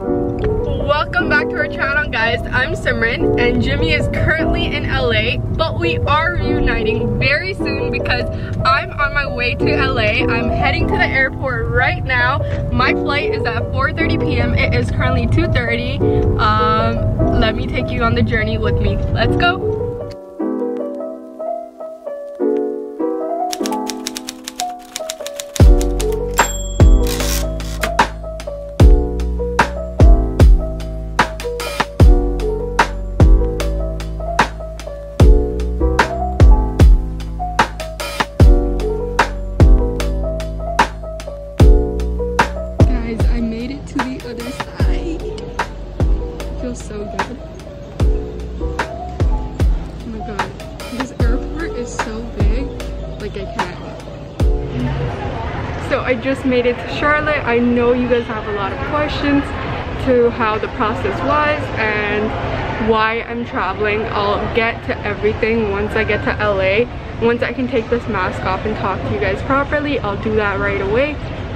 Welcome back to our channel guys. I'm Simran and Jimmy is currently in LA but we are reuniting very soon because I'm on my way to LA. I'm heading to the airport right now. My flight is at 4.30 p.m. It is currently 2.30. Um, let me take you on the journey with me. Let's go. So I just made it to Charlotte. I know you guys have a lot of questions to how the process was and why I'm traveling. I'll get to everything once I get to LA. Once I can take this mask off and talk to you guys properly, I'll do that right away.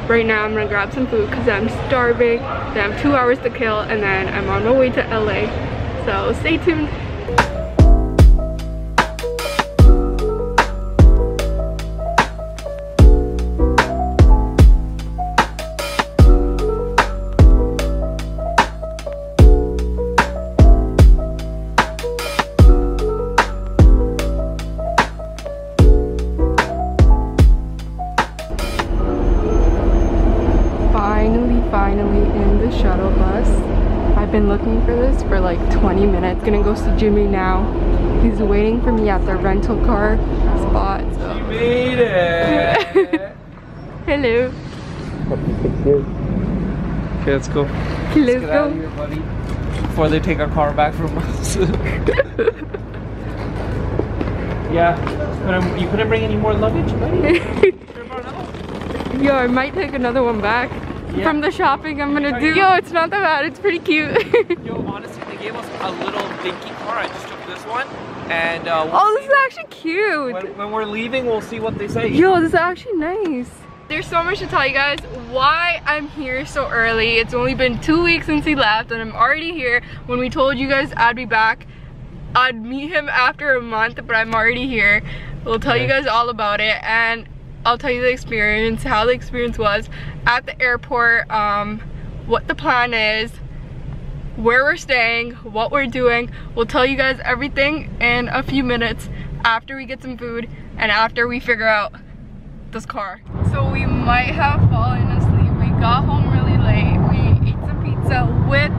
Right now I'm gonna grab some food because I'm starving. Then I have two hours to kill and then I'm on my way to LA. So stay tuned. Been looking for this for like 20 minutes. Gonna go see Jimmy now. He's waiting for me at the rental car spot. So. You made it! Hello. Okay, let's go. Let's, let's go. Here, buddy. Before they take our car back from us. yeah, but um, you couldn't bring any more luggage, buddy? Yo, I might take another one back yeah. from the shopping I'm gonna do. Yo, it's not that bad. It's pretty cute. Yo, honestly, they gave us a little dinky car. I just took this one. And uh, we'll Oh, this is actually cute. When, when, we're leaving, we'll see what they say. Yo, this is actually nice. There's so much to tell you guys why I'm here so early. It's only been two weeks since he left and I'm already here. When we told you guys I'd be back, I'd meet him after a month, but I'm already here. We'll tell you guys all about it. And I'll tell you the experience, how the experience was at the airport, um, what the plan is, where we're staying, what we're doing. We'll tell you guys everything in a few minutes after we get some food and after we figure out this car. So we might have fallen asleep. We got home really late. We ate some pizza with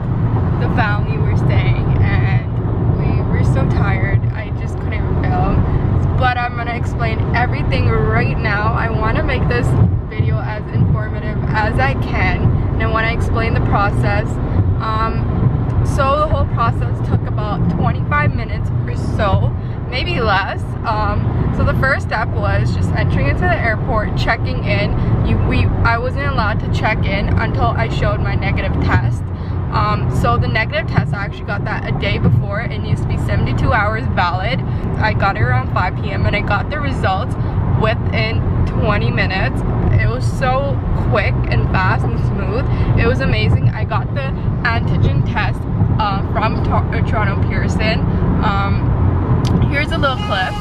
the family we're staying and we were so tired. I just couldn't film but I'm gonna explain everything right now. I wanna make this video as informative as I can and I wanna explain the process. Um, so the whole process took about 25 minutes or so, maybe less. Um, so the first step was just entering into the airport, checking in. You, we, I wasn't allowed to check in until I showed my negative test. Um, so the negative test, I actually got that a day before. It needs to be 72 hours valid. I got it around 5 p.m. and I got the results within 20 minutes. It was so quick and fast and smooth. It was amazing. I got the antigen test uh, from Toronto Pearson. Um, here's a little clip.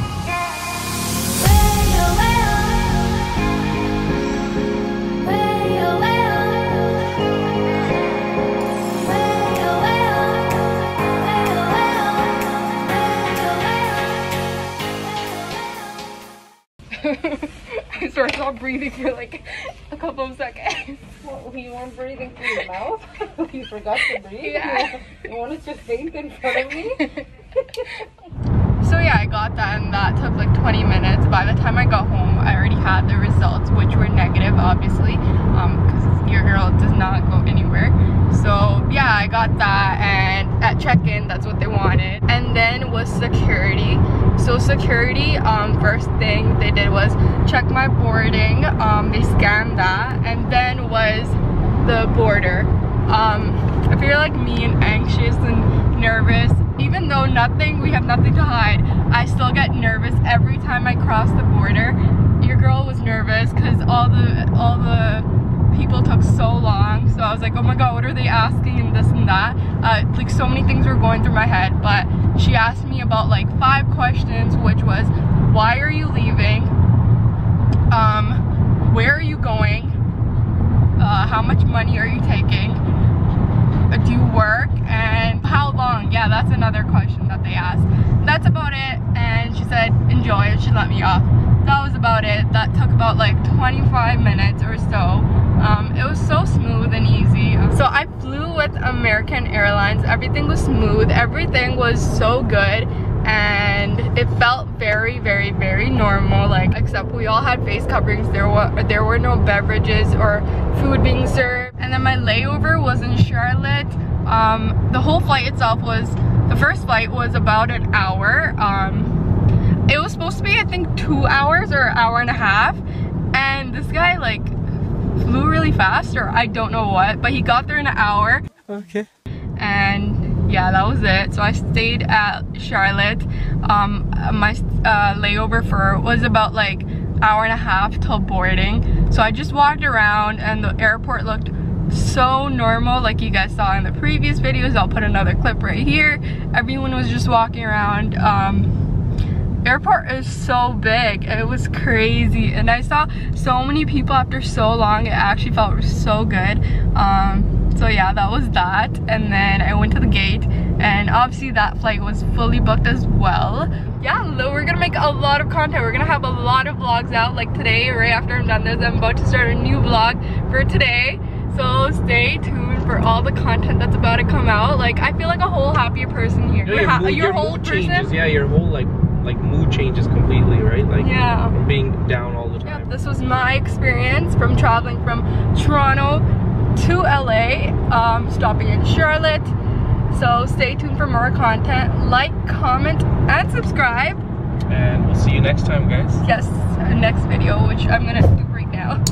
I started stop breathing for like a couple of seconds. Well, you weren't breathing through your mouth? you forgot to breathe? Yeah. You want to just faint in front of me? so yeah, I got that and that took like 20 minutes. By the time I got home, I already had the results, which were negative, obviously, because um, your girl does not go anywhere. So yeah, I got that and at check-in, that's what they wanted. And then was security. So security, um, first thing they did was check my boarding. Um, they scanned that and then was the border. Um, if you're like me and anxious and nervous, even though nothing, we have nothing to hide, I still get nervous every time I cross the border. Your girl was nervous because all the all the people took so long. So I was like, oh my god, what are they asking and this and that. Uh, like so many things were going through my head. But she asked me about like five questions, which was, why are you leaving? Um, where are you going? Uh, how much money are you taking? Uh, do you work? And how long? Yeah, that's another question that they asked. That's about it. And she said, enjoy it. She let me off that was about it. That took about like 25 minutes or so. American Airlines. Everything was smooth. Everything was so good and it felt very very very normal like except we all had face coverings there were there were no beverages or food being served and then my layover was in Charlotte um, the whole flight itself was the first flight was about an hour um, it was supposed to be, I think, two hours or an hour and a half. And this guy, like, flew really fast, or I don't know what, but he got there in an hour. Okay. And yeah, that was it. So I stayed at Charlotte. Um, my uh, layover for was about like hour and a half till boarding. So I just walked around and the airport looked so normal like you guys saw in the previous videos. I'll put another clip right here. Everyone was just walking around. Um, airport is so big it was crazy and i saw so many people after so long it actually felt so good um, so yeah that was that. And then i went to the gate and obviously that flight was fully booked as well. Yeah we're gonna make a lot of content. We're gonna have a lot of vlogs out like today right after i'm done this. I'm about to start a new vlog for today. So stay tuned for all the content that's about to come out. Like i feel like a whole happier person here. Your, your, mood, your whole person? changes. Yeah your whole like like mood changes completely, right? Like yeah. being down all the time. Yeah, this was my experience from traveling from Toronto to LA, um, stopping in Charlotte. So stay tuned for more content. Like, comment, and subscribe. And we'll see you next time, guys. Yes, next video, which I'm gonna do right now.